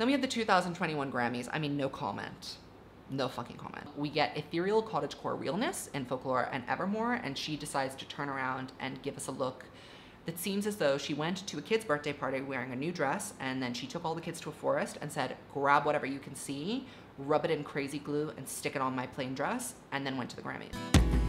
Then we have the 2021 Grammys. I mean, no comment. No fucking comment. We get ethereal cottagecore realness in folklore and evermore, and she decides to turn around and give us a look that seems as though she went to a kid's birthday party wearing a new dress, and then she took all the kids to a forest and said, grab whatever you can see, rub it in crazy glue, and stick it on my plain dress, and then went to the Grammys.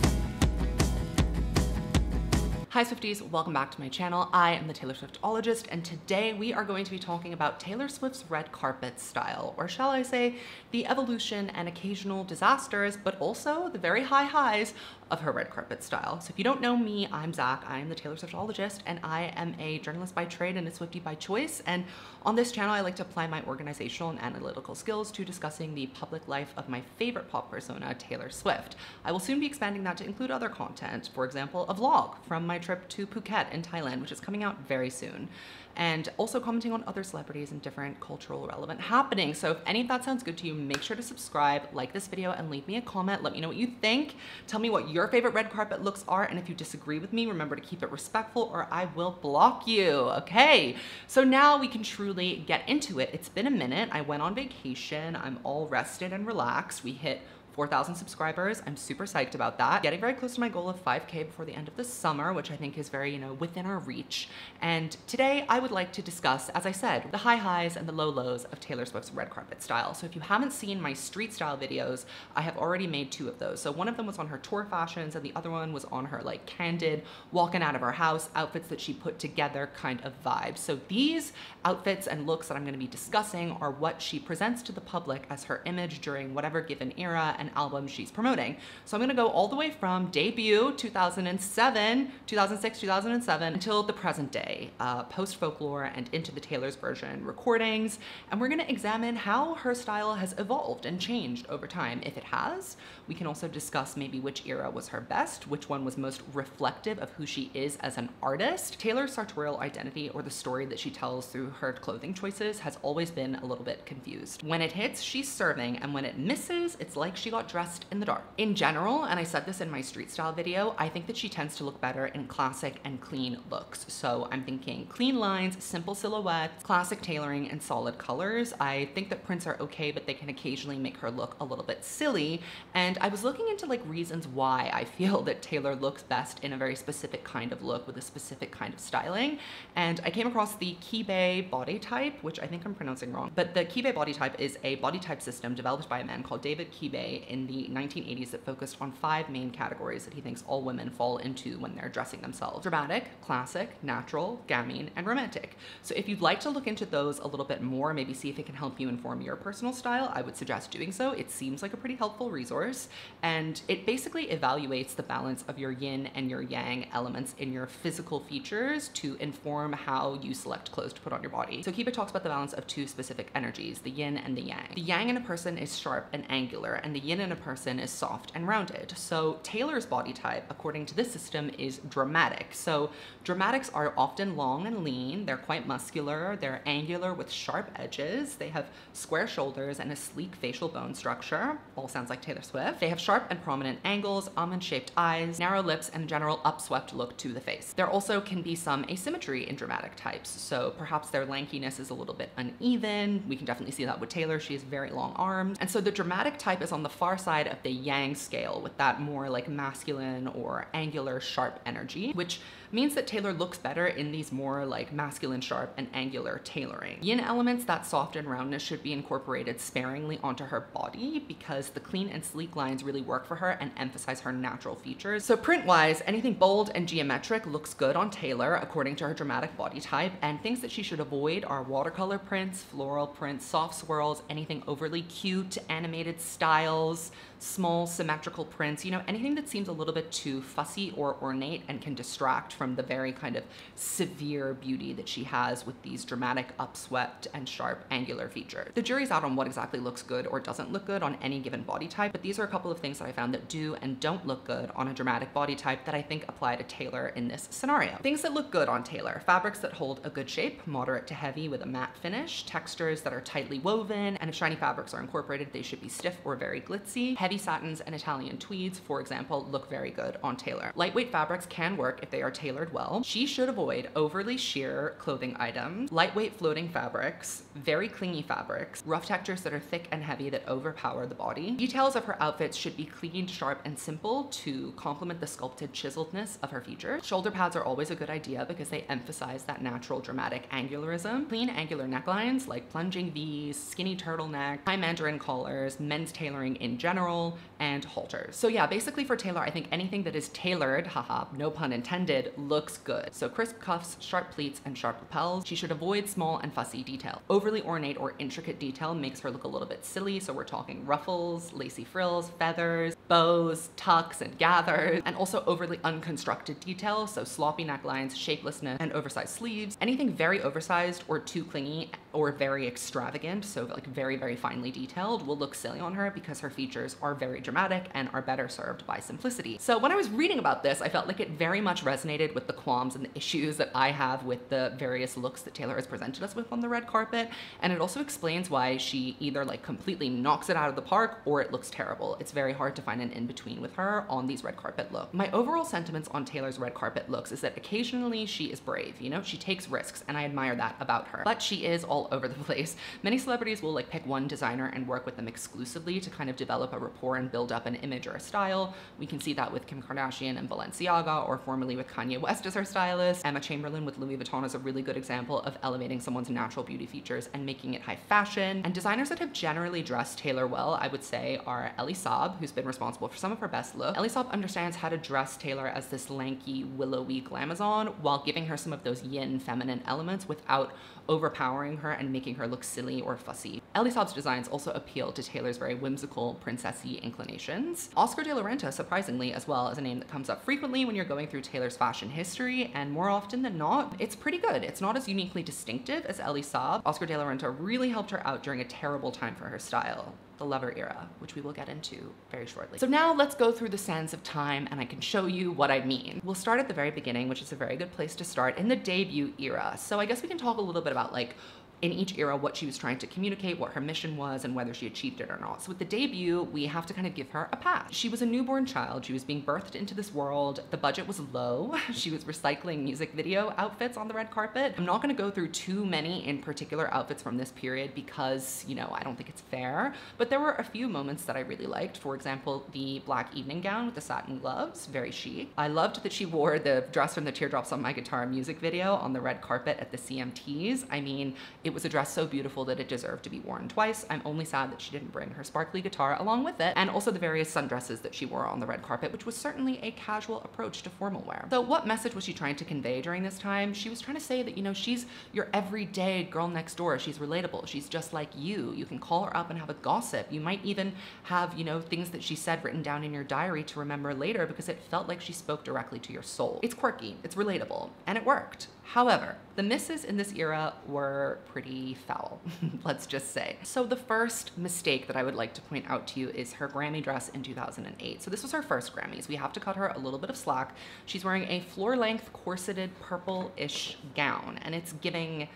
Hi Swifties, welcome back to my channel. I am the Taylor Swiftologist and today we are going to be talking about Taylor Swift's red carpet style, or shall I say, the evolution and occasional disasters, but also the very high highs of her red carpet style. So if you don't know me, I'm Zach. I am the Taylor Swiftologist and I am a journalist by trade and a Swiftie by choice. And on this channel, I like to apply my organizational and analytical skills to discussing the public life of my favorite pop persona, Taylor Swift. I will soon be expanding that to include other content, for example, a vlog from my trip to Phuket in Thailand, which is coming out very soon and also commenting on other celebrities and different cultural relevant happenings. So if any of that sounds good to you, make sure to subscribe, like this video, and leave me a comment. Let me know what you think. Tell me what your favorite red carpet looks are, and if you disagree with me, remember to keep it respectful or I will block you, okay? So now we can truly get into it. It's been a minute. I went on vacation. I'm all rested and relaxed. We hit 4,000 subscribers. I'm super psyched about that. Getting very close to my goal of 5K before the end of the summer, which I think is very, you know, within our reach. And today I would like to discuss, as I said, the high highs and the low lows of Taylor Swift's red carpet style. So if you haven't seen my street style videos, I have already made two of those. So one of them was on her tour fashions and the other one was on her like candid walking out of her house outfits that she put together kind of vibe. So these outfits and looks that I'm gonna be discussing are what she presents to the public as her image during whatever given era and album she's promoting. So I'm gonna go all the way from debut 2007, 2006, 2007 until the present day, uh, post folklore and into the Taylor's version recordings. And we're gonna examine how her style has evolved and changed over time. If it has, we can also discuss maybe which era was her best, which one was most reflective of who she is as an artist. Taylor's sartorial identity or the story that she tells through her clothing choices has always been a little bit confused. When it hits, she's serving, and when it misses, it's like she got dressed in the dark. In general, and I said this in my street style video, I think that she tends to look better in classic and clean looks. So I'm thinking clean lines, simple silhouettes, classic tailoring, and solid colors. I think that prints are okay, but they can occasionally make her look a little bit silly. And I was looking into like reasons why I feel that Taylor looks best in a very specific kind of look with a specific kind of styling. And I came across the Kibbe body type, which I think I'm pronouncing wrong, but the Kibbe body type is a body type system developed by a man called David Kibbe in the 1980s that focused on five main categories that he thinks all women fall into when they're dressing themselves. Dramatic, classic, natural, gamine, and romantic. So if you'd like to look into those a little bit more, maybe see if it can help you inform your personal style, I would suggest doing so. It seems like a pretty helpful resource, and it basically evaluates the balance of your yin and your yang elements in your physical features to inform how you select clothes to put on your body. So Kibbe talks about the balance of two specific energies, the yin and the yang. The yang in a person is sharp and angular, and the yin in a person is soft and rounded. So Taylor's body type, according to this system, is dramatic. So dramatics are often long and lean, they're quite muscular, they're angular with sharp edges, they have square shoulders and a sleek facial bone structure, all sounds like Taylor Swift. They have sharp and prominent angles, almond-shaped eyes, narrow lips, and a general upswept look to the face. There also can be some asymmetry in dramatic types, so perhaps their lankiness is a little bit uneven. We can definitely see that with Taylor, she has very long arms. And so the dramatic type is on the far side of the yang scale with that more like masculine or angular sharp energy, which means that Taylor looks better in these more like masculine sharp and angular tailoring. Yin elements, that soft and roundness should be incorporated sparingly onto her body because the clean and sleek lines really work for her and emphasize her natural features. So print wise, anything bold and geometric looks good on Taylor according to her dramatic body type and things that she should avoid are watercolor prints, floral prints, soft swirls, anything overly cute, animated styles, small symmetrical prints, you know, anything that seems a little bit too fussy or ornate and can distract from the very kind of severe beauty that she has with these dramatic upswept and sharp angular features. The jury's out on what exactly looks good or doesn't look good on any given body type, but these are a couple of things that I found that do and don't look good on a dramatic body type that I think apply to Taylor in this scenario. Things that look good on Taylor, fabrics that hold a good shape, moderate to heavy with a matte finish, textures that are tightly woven, and if shiny fabrics are incorporated, they should be stiff or very glitzy glitzy. Heavy satins and Italian tweeds, for example, look very good on Taylor. Lightweight fabrics can work if they are tailored well. She should avoid overly sheer clothing items, lightweight floating fabrics, very clingy fabrics, rough textures that are thick and heavy that overpower the body. Details of her outfits should be clean, sharp, and simple to complement the sculpted chiseledness of her features. Shoulder pads are always a good idea because they emphasize that natural dramatic angularism. Clean angular necklines like plunging V's, skinny turtleneck, high mandarin collars, men's tailoring in general, and halters. So yeah, basically for Taylor, I think anything that is tailored, haha, no pun intended, looks good. So crisp cuffs, sharp pleats, and sharp lapels. She should avoid small and fussy detail. Overly ornate or intricate detail makes her look a little bit silly, so we're talking ruffles, lacy frills, feathers, bows, tucks, and gathers, and also overly unconstructed detail, so sloppy necklines, shapelessness, and oversized sleeves. Anything very oversized or too clingy or very extravagant, so like very, very finely detailed, will look silly on her because her features are very dramatic and are better served by simplicity. So when I was reading about this, I felt like it very much resonated with the qualms and the issues that I have with the various looks that Taylor has presented us with on the red carpet. And it also explains why she either like completely knocks it out of the park or it looks terrible. It's very hard to find an in-between with her on these red carpet looks. My overall sentiments on Taylor's red carpet looks is that occasionally she is brave, you know, she takes risks and I admire that about her, but she is all over the place. Many celebrities will like pick one designer and work with them exclusively to kind of develop a rapport and build up an image or a style. We can see that with Kim Kardashian and Balenciaga or formerly with Kanye West as her stylist. Emma Chamberlain with Louis Vuitton is a really good example of elevating someone's natural beauty features and making it high fashion. And designers that have generally dressed Taylor well, I would say, are Elie Saab, who's been responsible for some of her best looks. Elie Saab understands how to dress Taylor as this lanky, willowy glamazon while giving her some of those yin feminine elements without overpowering her and making her look silly or fussy. Elie Saab's designs also appeal to Taylor's very whimsical, princessy inclinations. Oscar de la Renta, surprisingly, as well, is a name that comes up frequently when you're going through Taylor's fashion history, and more often than not, it's pretty good. It's not as uniquely distinctive as Elie Saab. Oscar de la Renta really helped her out during a terrible time for her style the lover era, which we will get into very shortly. So now let's go through the sands of time and I can show you what I mean. We'll start at the very beginning, which is a very good place to start in the debut era. So I guess we can talk a little bit about like in each era what she was trying to communicate, what her mission was, and whether she achieved it or not. So with the debut, we have to kind of give her a pass. She was a newborn child. She was being birthed into this world. The budget was low. She was recycling music video outfits on the red carpet. I'm not gonna go through too many in particular outfits from this period because, you know, I don't think it's fair, but there were a few moments that I really liked. For example, the black evening gown with the satin gloves, very chic. I loved that she wore the dress from the Teardrops on My Guitar music video on the red carpet at the CMTs. I mean, it it was a dress so beautiful that it deserved to be worn twice. I'm only sad that she didn't bring her sparkly guitar along with it, and also the various sundresses that she wore on the red carpet, which was certainly a casual approach to formal wear. So what message was she trying to convey during this time? She was trying to say that, you know, she's your everyday girl next door. She's relatable. She's just like you. You can call her up and have a gossip. You might even have, you know, things that she said written down in your diary to remember later because it felt like she spoke directly to your soul. It's quirky, it's relatable, and it worked. However, the misses in this era were pretty foul, let's just say. So the first mistake that I would like to point out to you is her Grammy dress in 2008. So this was her first Grammys. We have to cut her a little bit of slack. She's wearing a floor-length corseted purple-ish gown, and it's giving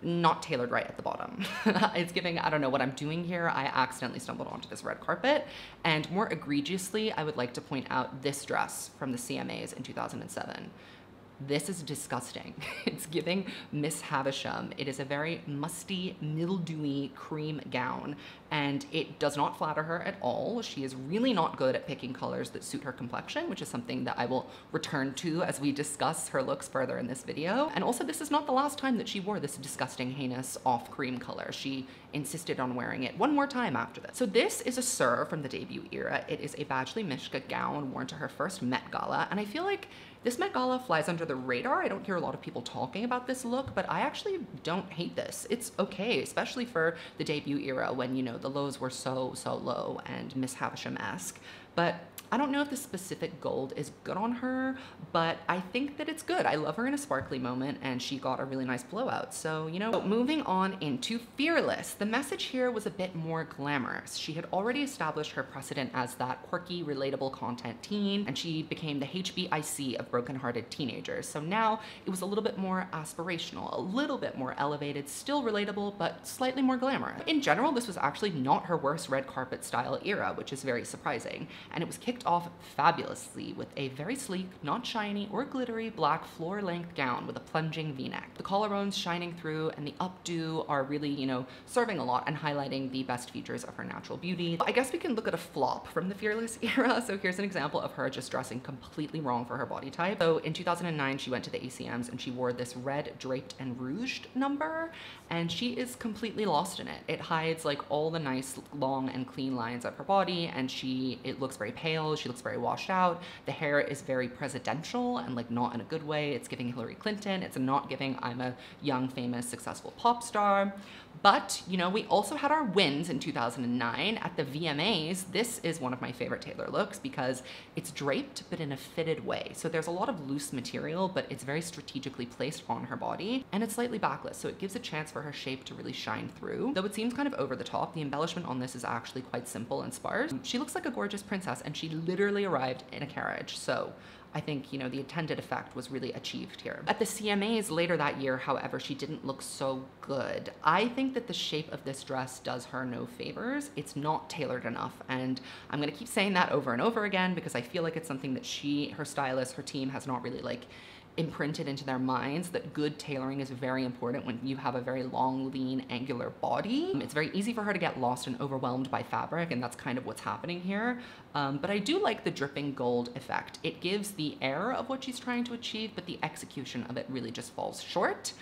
not tailored right at the bottom. it's giving, I don't know what I'm doing here. I accidentally stumbled onto this red carpet. And more egregiously, I would like to point out this dress from the CMAs in 2007. This is disgusting. It's giving Miss Havisham. It is a very musty, mildewy cream gown, and it does not flatter her at all. She is really not good at picking colors that suit her complexion, which is something that I will return to as we discuss her looks further in this video. And also, this is not the last time that she wore this disgusting, heinous off cream color. She insisted on wearing it one more time after this. So this is a Sir from the debut era. It is a Badgley Mischka gown worn to her first Met Gala, and I feel like this Met Gala flies under the radar. I don't hear a lot of people talking about this look, but I actually don't hate this. It's okay, especially for the debut era when, you know, the lows were so, so low and Miss Havisham-esque. But I don't know if the specific gold is good on her, but I think that it's good. I love her in a sparkly moment and she got a really nice blowout. So, you know, moving on into Fearless. The message here was a bit more glamorous. She had already established her precedent as that quirky, relatable content teen, and she became the HBIC of brokenhearted teenagers. So now it was a little bit more aspirational, a little bit more elevated, still relatable, but slightly more glamorous. In general, this was actually not her worst red carpet style era, which is very surprising. And it was kicked off fabulously with a very sleek, not shiny or glittery black floor-length gown with a plunging v-neck. The collarbones shining through and the updo are really, you know, serving a lot and highlighting the best features of her natural beauty. I guess we can look at a flop from the Fearless era. So here's an example of her just dressing completely wrong for her body type. So in 2009, she went to the ACMs and she wore this red draped and rouged number and she is completely lost in it. It hides like all the nice long and clean lines of her body and she, it looks very pale. She looks very washed out. The hair is very presidential and like not in a good way. It's giving Hillary Clinton. It's not giving I'm a young, famous, successful pop star. But, you know, we also had our wins in 2009 at the VMAs. This is one of my favorite Taylor looks because it's draped, but in a fitted way. So there's a lot of loose material, but it's very strategically placed on her body and it's slightly backless. So it gives a chance for her shape to really shine through. Though it seems kind of over the top, the embellishment on this is actually quite simple and sparse. She looks like a gorgeous princess and she literally arrived in a carriage. So I think, you know, the intended effect was really achieved here. At the CMAs later that year, however, she didn't look so good. I think that the shape of this dress does her no favors. It's not tailored enough. And I'm gonna keep saying that over and over again because I feel like it's something that she, her stylist, her team has not really like imprinted into their minds that good tailoring is very important when you have a very long, lean, angular body. It's very easy for her to get lost and overwhelmed by fabric, and that's kind of what's happening here. Um, but I do like the dripping gold effect. It gives the air of what she's trying to achieve, but the execution of it really just falls short.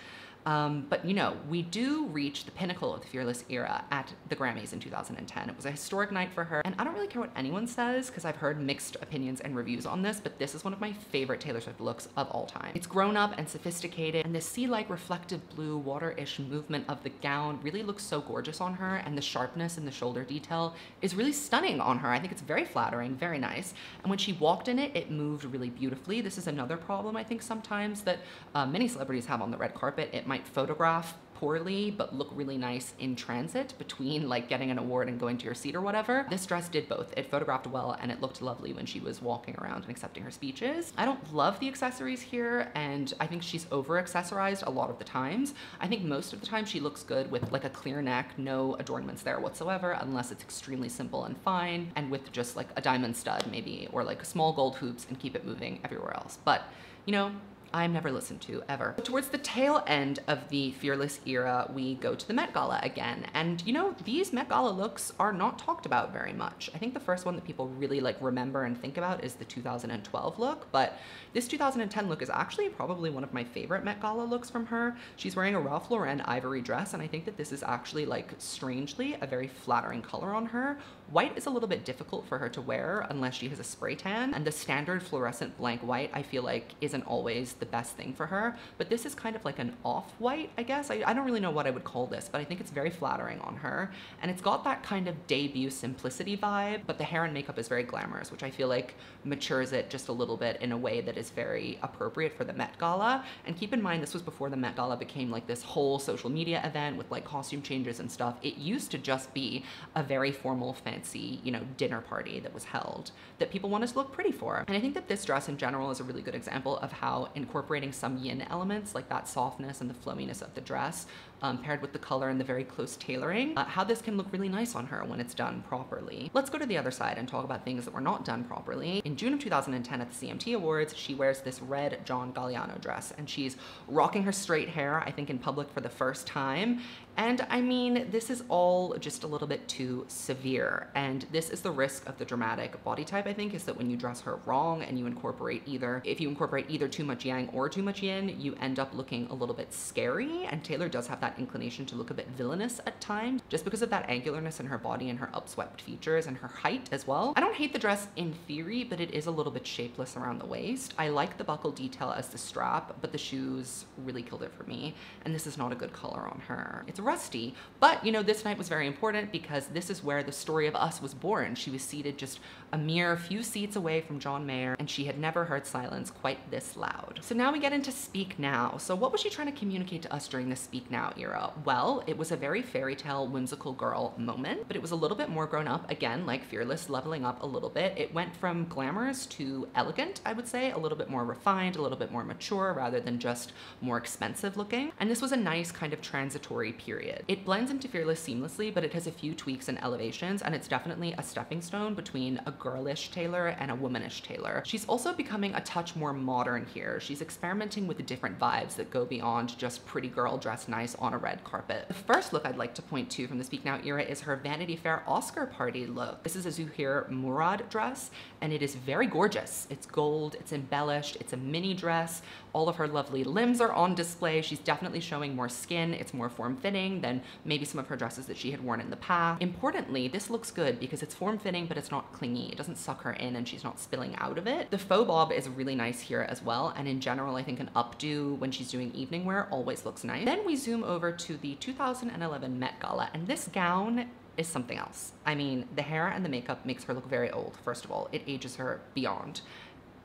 Um, but you know, we do reach the pinnacle of the Fearless era at the Grammys in 2010. It was a historic night for her, and I don't really care what anyone says because I've heard mixed opinions and reviews on this, but this is one of my favorite Taylor Swift looks of all time. It's grown up and sophisticated, and the sea-like reflective blue water-ish movement of the gown really looks so gorgeous on her, and the sharpness in the shoulder detail is really stunning on her. I think it's very flattering, very nice. And when she walked in it, it moved really beautifully. This is another problem I think sometimes that uh, many celebrities have on the red carpet. It might photograph poorly but look really nice in transit between like getting an award and going to your seat or whatever. This dress did both. It photographed well and it looked lovely when she was walking around and accepting her speeches. I don't love the accessories here and I think she's over accessorized a lot of the times. I think most of the time she looks good with like a clear neck, no adornments there whatsoever unless it's extremely simple and fine and with just like a diamond stud maybe or like small gold hoops and keep it moving everywhere else. But you know, I'm never listened to ever. Towards the tail end of the Fearless era, we go to the Met Gala again. And you know, these Met Gala looks are not talked about very much. I think the first one that people really like remember and think about is the 2012 look, but this 2010 look is actually probably one of my favorite Met Gala looks from her. She's wearing a Ralph Lauren ivory dress, and I think that this is actually like strangely a very flattering color on her. White is a little bit difficult for her to wear unless she has a spray tan, and the standard fluorescent blank white I feel like isn't always the best thing for her, but this is kind of like an off-white, I guess. I, I don't really know what I would call this, but I think it's very flattering on her, and it's got that kind of debut simplicity vibe, but the hair and makeup is very glamorous, which I feel like matures it just a little bit in a way that is very appropriate for the Met Gala. And keep in mind, this was before the Met Gala became like this whole social media event with like costume changes and stuff. It used to just be a very formal, fancy, you know, dinner party that was held that people wanted to look pretty for. And I think that this dress in general is a really good example of how incorporating some yin elements like that softness and the flowiness of the dress um, paired with the color and the very close tailoring, uh, how this can look really nice on her when it's done properly. Let's go to the other side and talk about things that were not done properly. In June of 2010 at the CMT Awards, she wears this red John Galliano dress and she's rocking her straight hair, I think in public for the first time. And I mean, this is all just a little bit too severe. And this is the risk of the dramatic body type, I think, is that when you dress her wrong and you incorporate either, if you incorporate either too much yang or too much yin, you end up looking a little bit scary. And Taylor does have that inclination to look a bit villainous at times, just because of that angularness in her body and her upswept features and her height as well. I don't hate the dress in theory, but it is a little bit shapeless around the waist. I like the buckle detail as the strap, but the shoes really killed it for me. And this is not a good color on her. It's rusty, but you know, this night was very important because this is where the story of us was born. She was seated just a mere few seats away from John Mayer, and she had never heard silence quite this loud. So now we get into Speak Now. So what was she trying to communicate to us during the Speak Now era? Well, it was a very fairy tale, whimsical girl moment, but it was a little bit more grown up, again, like Fearless, leveling up a little bit. It went from glamorous to elegant, I would say, a little bit more refined, a little bit more mature, rather than just more expensive looking. And this was a nice kind of transitory period. It blends into Fearless seamlessly, but it has a few tweaks and elevations, and it's definitely a stepping stone between a girlish Taylor and a womanish Taylor. She's also becoming a touch more modern here. She's experimenting with different vibes that go beyond just pretty girl dressed nice on a red carpet. The first look I'd like to point to from the Speak Now era is her Vanity Fair Oscar party look. This is a Zuhair Murad dress, and it is very gorgeous. It's gold, it's embellished, it's a mini dress. All of her lovely limbs are on display. She's definitely showing more skin. It's more form-fitting than maybe some of her dresses that she had worn in the past. Importantly, this looks good because it's form-fitting, but it's not clingy. It doesn't suck her in and she's not spilling out of it. The faux bob is really nice here as well. And in general, I think an updo when she's doing evening wear always looks nice. Then we zoom over to the 2011 Met Gala and this gown is something else. I mean, the hair and the makeup makes her look very old, first of all. It ages her beyond.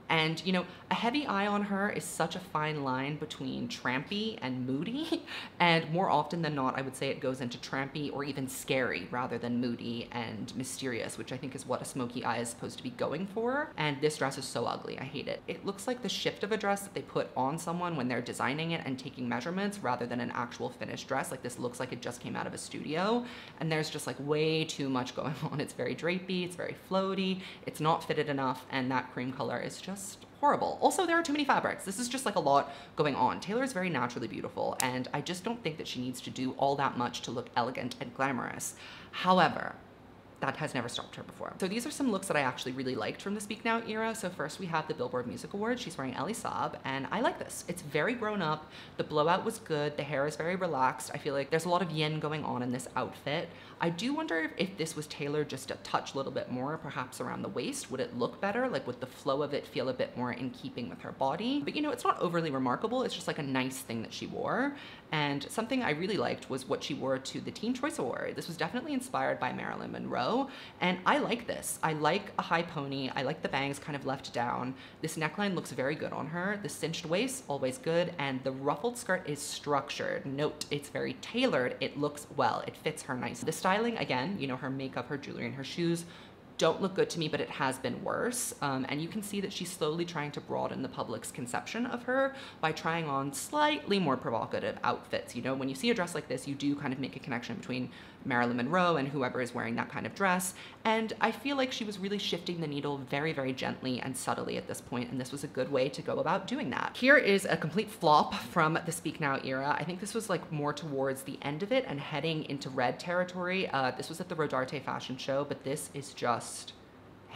And, you know, a heavy eye on her is such a fine line between trampy and moody. And more often than not, I would say it goes into trampy or even scary rather than moody and mysterious, which I think is what a smoky eye is supposed to be going for. And this dress is so ugly. I hate it. It looks like the shift of a dress that they put on someone when they're designing it and taking measurements rather than an actual finished dress. Like this looks like it just came out of a studio. And there's just like way too much going on. It's very drapey, it's very floaty, it's not fitted enough, and that cream color is just just horrible. Also, there are too many fabrics. This is just like a lot going on. Taylor is very naturally beautiful, and I just don't think that she needs to do all that much to look elegant and glamorous. However, that has never stopped her before. So these are some looks that I actually really liked from the Speak Now era. So first we have the Billboard Music Awards. She's wearing Elie Saab and I like this. It's very grown up. The blowout was good. The hair is very relaxed. I feel like there's a lot of yin going on in this outfit. I do wonder if this was tailored just a touch a little bit more, perhaps around the waist. Would it look better? Like would the flow of it feel a bit more in keeping with her body? But you know, it's not overly remarkable. It's just like a nice thing that she wore. And something I really liked was what she wore to the Teen Choice Award. This was definitely inspired by Marilyn Monroe. And I like this. I like a high pony. I like the bangs kind of left down. This neckline looks very good on her. The cinched waist, always good. And the ruffled skirt is structured. Note, it's very tailored. It looks well. It fits her nice. The styling, again, you know, her makeup, her jewelry, and her shoes don't look good to me, but it has been worse. Um, and you can see that she's slowly trying to broaden the public's conception of her by trying on slightly more provocative outfits. You know, when you see a dress like this, you do kind of make a connection between Marilyn Monroe and whoever is wearing that kind of dress. And I feel like she was really shifting the needle very, very gently and subtly at this point, and this was a good way to go about doing that. Here is a complete flop from the Speak Now era. I think this was like more towards the end of it and heading into red territory. Uh, this was at the Rodarte fashion show, but this is just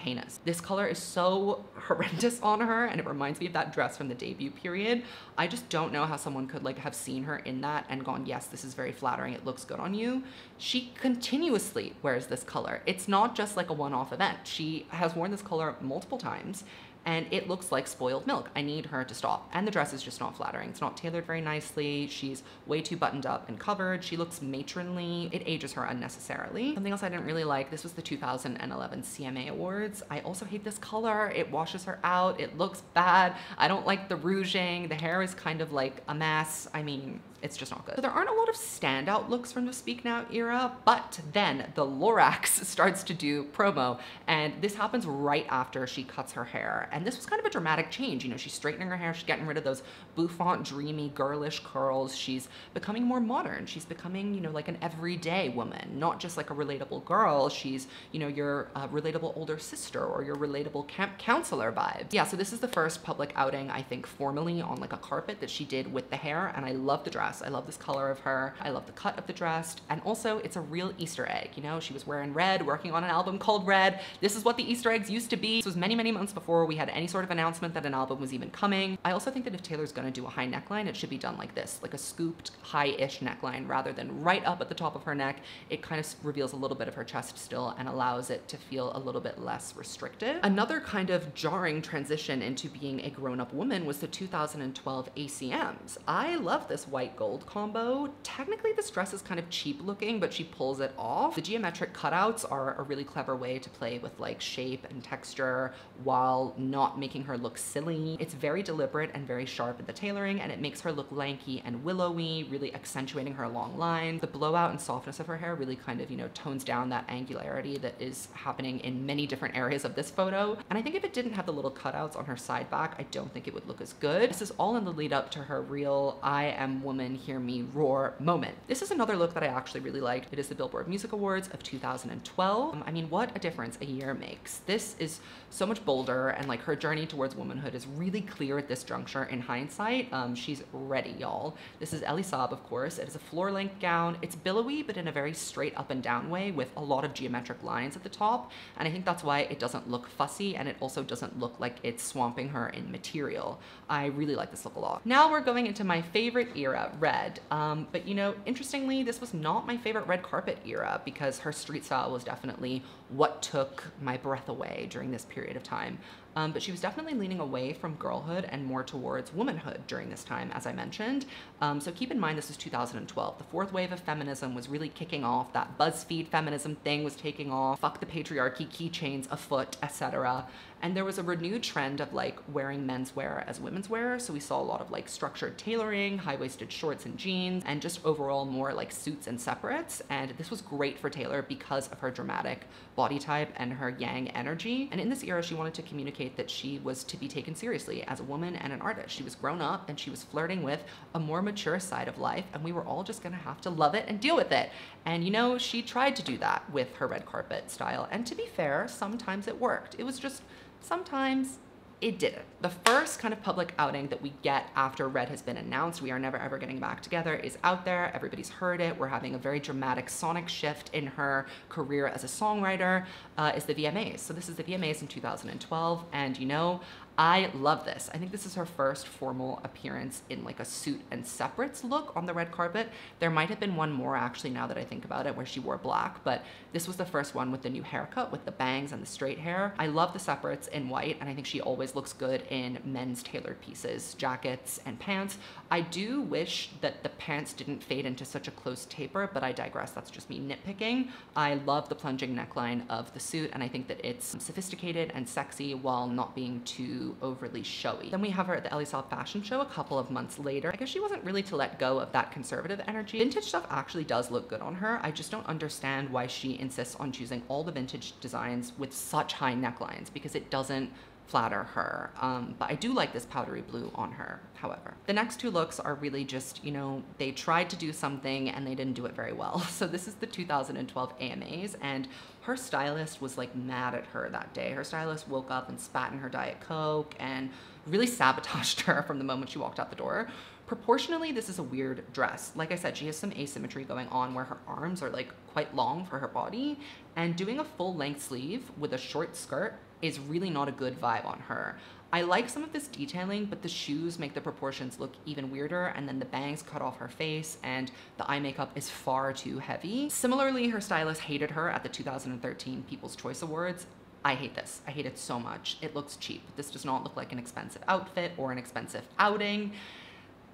heinous. This color is so horrendous on her and it reminds me of that dress from the debut period. I just don't know how someone could like have seen her in that and gone, yes, this is very flattering. It looks good on you. She continuously wears this color. It's not just like a one-off event. She has worn this color multiple times and it looks like spoiled milk. I need her to stop. And the dress is just not flattering. It's not tailored very nicely. She's way too buttoned up and covered. She looks matronly. It ages her unnecessarily. Something else I didn't really like, this was the 2011 CMA Awards. I also hate this color. It washes her out. It looks bad. I don't like the rouging. The hair is kind of like a mess. I mean, it's just not good. So there aren't a lot of standout looks from the Speak Now era, but then the Lorax starts to do promo, and this happens right after she cuts her hair. And this was kind of a dramatic change. You know, she's straightening her hair, she's getting rid of those bouffant, dreamy, girlish curls. She's becoming more modern. She's becoming, you know, like an everyday woman, not just like a relatable girl. She's, you know, your uh, relatable older sister or your relatable camp counselor vibes. Yeah, so this is the first public outing, I think, formally on like a carpet that she did with the hair, and I love the dress. Dress. I love this color of her. I love the cut of the dress. And also it's a real Easter egg. You know, she was wearing red, working on an album called Red. This is what the Easter eggs used to be. This was many, many months before we had any sort of announcement that an album was even coming. I also think that if Taylor's gonna do a high neckline, it should be done like this, like a scooped high-ish neckline rather than right up at the top of her neck. It kind of reveals a little bit of her chest still and allows it to feel a little bit less restrictive. Another kind of jarring transition into being a grown-up woman was the 2012 ACMs. I love this white gold combo. Technically this dress is kind of cheap looking, but she pulls it off. The geometric cutouts are a really clever way to play with like shape and texture while not making her look silly. It's very deliberate and very sharp in the tailoring and it makes her look lanky and willowy, really accentuating her long lines. The blowout and softness of her hair really kind of, you know, tones down that angularity that is happening in many different areas of this photo. And I think if it didn't have the little cutouts on her side back, I don't think it would look as good. This is all in the lead up to her real I am woman, hear me roar moment. This is another look that I actually really liked. It is the Billboard Music Awards of 2012. Um, I mean, what a difference a year makes. This is so much bolder and like her journey towards womanhood is really clear at this juncture in hindsight. Um, she's ready, y'all. This is Elie Saab, of course. It is a floor length gown. It's billowy, but in a very straight up and down way with a lot of geometric lines at the top. And I think that's why it doesn't look fussy and it also doesn't look like it's swamping her in material. I really like this look a lot. Now we're going into my favorite era, red. Um, but you know, interestingly, this was not my favorite red carpet era because her street style was definitely what took my breath away during this period of time. Um, but she was definitely leaning away from girlhood and more towards womanhood during this time, as I mentioned. Um, so keep in mind this is 2012. The fourth wave of feminism was really kicking off. That BuzzFeed feminism thing was taking off. Fuck the patriarchy, keychains afoot, etc. And there was a renewed trend of like wearing menswear as women's wear. So we saw a lot of like structured tailoring, high-waisted shorts and jeans, and just overall more like suits and separates. And this was great for Taylor because of her dramatic body type and her yang energy. And in this era, she wanted to communicate that she was to be taken seriously as a woman and an artist. She was grown up and she was flirting with a more mature side of life. And we were all just gonna have to love it and deal with it. And you know, she tried to do that with her red carpet style. And to be fair, sometimes it worked. It was just Sometimes it didn't. The first kind of public outing that we get after Red has been announced, we are never ever getting back together, is out there. Everybody's heard it. We're having a very dramatic sonic shift in her career as a songwriter, uh, is the VMAs. So this is the VMAs in 2012. And you know, I love this. I think this is her first formal appearance in like a suit and separates look on the red carpet. There might have been one more actually now that I think about it where she wore black, but this was the first one with the new haircut with the bangs and the straight hair. I love the separates in white and I think she always looks good in men's tailored pieces, jackets and pants. I do wish that the pants didn't fade into such a close taper, but I digress. That's just me nitpicking. I love the plunging neckline of the suit and I think that it's sophisticated and sexy while not being too overly showy. Then we have her at the Elie Saab fashion show a couple of months later. I guess she wasn't really to let go of that conservative energy. Vintage stuff actually does look good on her. I just don't understand why she insists on choosing all the vintage designs with such high necklines because it doesn't flatter her. Um, but I do like this powdery blue on her, however. The next two looks are really just, you know, they tried to do something and they didn't do it very well. So this is the 2012 AMAs and her stylist was like mad at her that day. Her stylist woke up and spat in her Diet Coke and really sabotaged her from the moment she walked out the door. Proportionally, this is a weird dress. Like I said, she has some asymmetry going on where her arms are like quite long for her body and doing a full length sleeve with a short skirt is really not a good vibe on her. I like some of this detailing, but the shoes make the proportions look even weirder and then the bangs cut off her face and the eye makeup is far too heavy. Similarly, her stylist hated her at the 2013 People's Choice Awards. I hate this. I hate it so much. It looks cheap. This does not look like an expensive outfit or an expensive outing.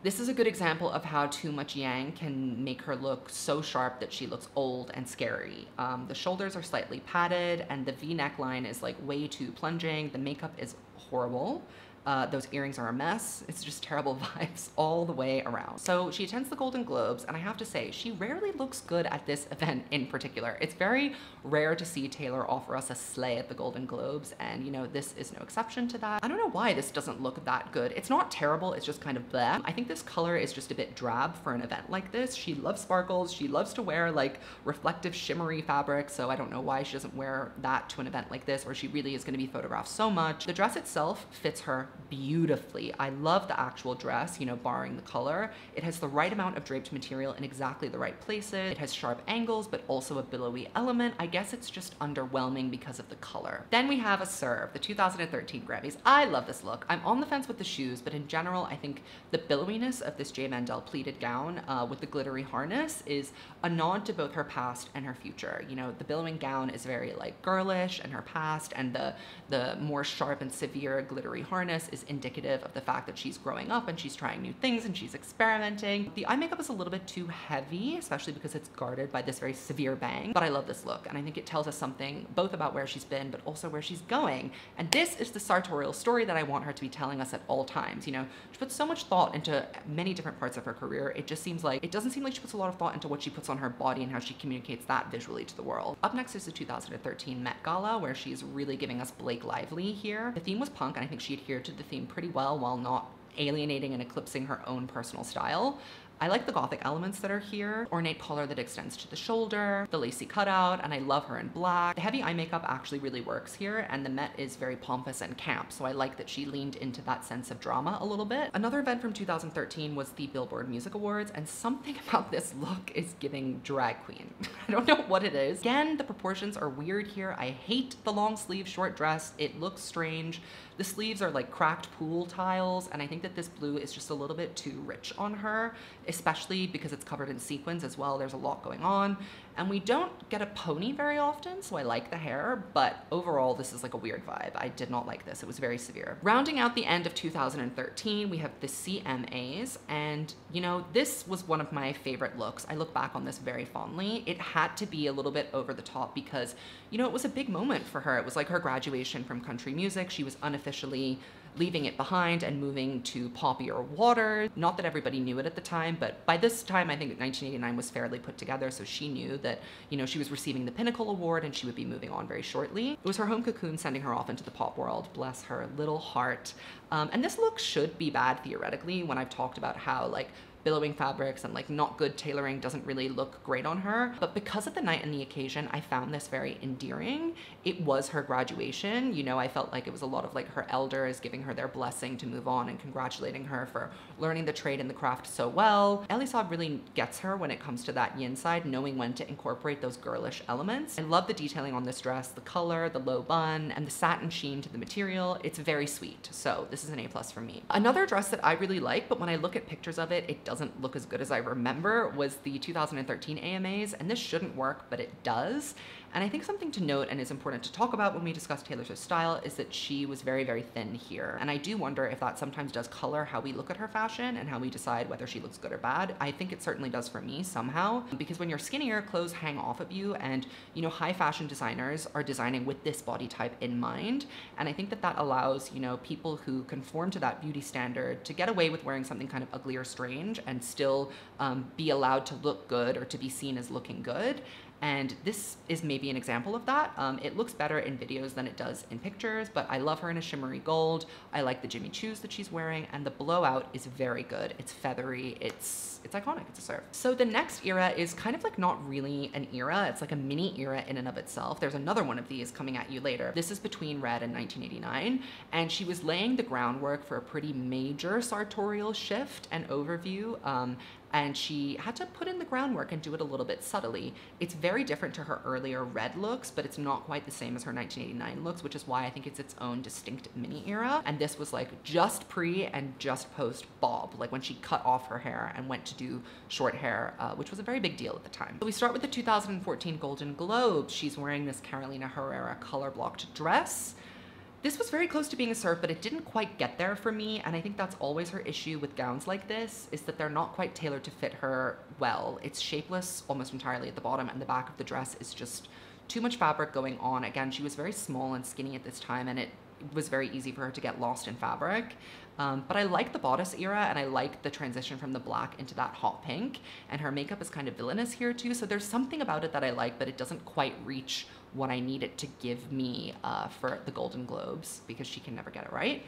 This is a good example of how too much yang can make her look so sharp that she looks old and scary. Um, the shoulders are slightly padded and the V neckline is like way too plunging. The makeup is horrible. Uh, those earrings are a mess. It's just terrible vibes all the way around. So she attends the Golden Globes, and I have to say, she rarely looks good at this event in particular. It's very rare to see Taylor offer us a slay at the Golden Globes, and you know, this is no exception to that. I don't know why this doesn't look that good. It's not terrible, it's just kind of bleh. I think this color is just a bit drab for an event like this. She loves sparkles, she loves to wear like reflective shimmery fabric, so I don't know why she doesn't wear that to an event like this, where she really is gonna be photographed so much. The dress itself fits her beautifully. I love the actual dress, you know, barring the color. It has the right amount of draped material in exactly the right places. It has sharp angles, but also a billowy element. I guess it's just underwhelming because of the color. Then we have a serve, the 2013 Grammys. I love this look. I'm on the fence with the shoes, but in general, I think the billowiness of this J. Mendel pleated gown uh, with the glittery harness is a nod to both her past and her future. You know, the billowing gown is very like girlish and her past, and the the more sharp and severe glittery harness is indicative of the fact that she's growing up and she's trying new things and she's experimenting. The eye makeup is a little bit too heavy, especially because it's guarded by this very severe bang, but I love this look and I think it tells us something both about where she's been but also where she's going. And this is the sartorial story that I want her to be telling us at all times. You know, she puts so much thought into many different parts of her career. It just seems like, it doesn't seem like she puts a lot of thought into what she puts on her body and how she communicates that visually to the world. Up next is the 2013 Met Gala where she's really giving us Blake Lively here. The theme was punk and I think she adhered to the theme pretty well while not alienating and eclipsing her own personal style. I like the gothic elements that are here. Ornate collar that extends to the shoulder, the lacy cutout, and I love her in black. The heavy eye makeup actually really works here, and the Met is very pompous and camp, so I like that she leaned into that sense of drama a little bit. Another event from 2013 was the Billboard Music Awards, and something about this look is giving drag queen. I don't know what it is. Again, the proportions are weird here. I hate the long sleeve short dress. It looks strange. The sleeves are like cracked pool tiles, and I think that this blue is just a little bit too rich on her, especially because it's covered in sequins as well. There's a lot going on. And we don't get a pony very often, so I like the hair, but overall this is like a weird vibe. I did not like this, it was very severe. Rounding out the end of 2013, we have the CMAs, and you know, this was one of my favorite looks. I look back on this very fondly. It had to be a little bit over the top because, you know, it was a big moment for her. It was like her graduation from country music. She was unofficially leaving it behind and moving to poppier water. Not that everybody knew it at the time, but by this time, I think 1989 was fairly put together, so she knew that, you know, she was receiving the Pinnacle Award and she would be moving on very shortly. It was her home cocoon sending her off into the pop world, bless her little heart. Um, and this look should be bad theoretically when I've talked about how, like, billowing fabrics and like not good tailoring doesn't really look great on her. But because of the night and the occasion, I found this very endearing. It was her graduation. You know, I felt like it was a lot of like her elders giving her their blessing to move on and congratulating her for learning the trade and the craft so well. Elie Saab really gets her when it comes to that yin side, knowing when to incorporate those girlish elements. I love the detailing on this dress, the color, the low bun, and the satin sheen to the material. It's very sweet. So this is an A plus for me. Another dress that I really like, but when I look at pictures of it, it doesn't look as good as I remember was the 2013 AMAs, and this shouldn't work, but it does. And I think something to note and is important to talk about when we discuss Taylor Swift's style is that she was very, very thin here. And I do wonder if that sometimes does color how we look at her fashion and how we decide whether she looks good or bad. I think it certainly does for me somehow, because when you're skinnier, clothes hang off of you and, you know, high fashion designers are designing with this body type in mind. And I think that that allows, you know, people who conform to that beauty standard to get away with wearing something kind of ugly or strange and still um, be allowed to look good or to be seen as looking good. And this is maybe an example of that. Um, it looks better in videos than it does in pictures, but I love her in a shimmery gold. I like the Jimmy Choos that she's wearing, and the blowout is very good. It's feathery, it's, it's iconic, it's a serve. So the next era is kind of like not really an era, it's like a mini era in and of itself. There's another one of these coming at you later. This is between Red and 1989, and she was laying the groundwork for a pretty major sartorial shift and overview um, and she had to put in the groundwork and do it a little bit subtly. It's very different to her earlier red looks, but it's not quite the same as her 1989 looks, which is why I think it's its own distinct mini era. And this was like just pre and just post bob, like when she cut off her hair and went to do short hair, uh, which was a very big deal at the time. So we start with the 2014 Golden Globes. She's wearing this Carolina Herrera color blocked dress. This was very close to being a serve, but it didn't quite get there for me, and I think that's always her issue with gowns like this, is that they're not quite tailored to fit her well. It's shapeless almost entirely at the bottom, and the back of the dress is just too much fabric going on. Again, she was very small and skinny at this time, and it was very easy for her to get lost in fabric. Um, but I like the bodice era and I like the transition from the black into that hot pink. And her makeup is kind of villainous here too. So there's something about it that I like, but it doesn't quite reach what I need it to give me uh, for the Golden Globes because she can never get it right.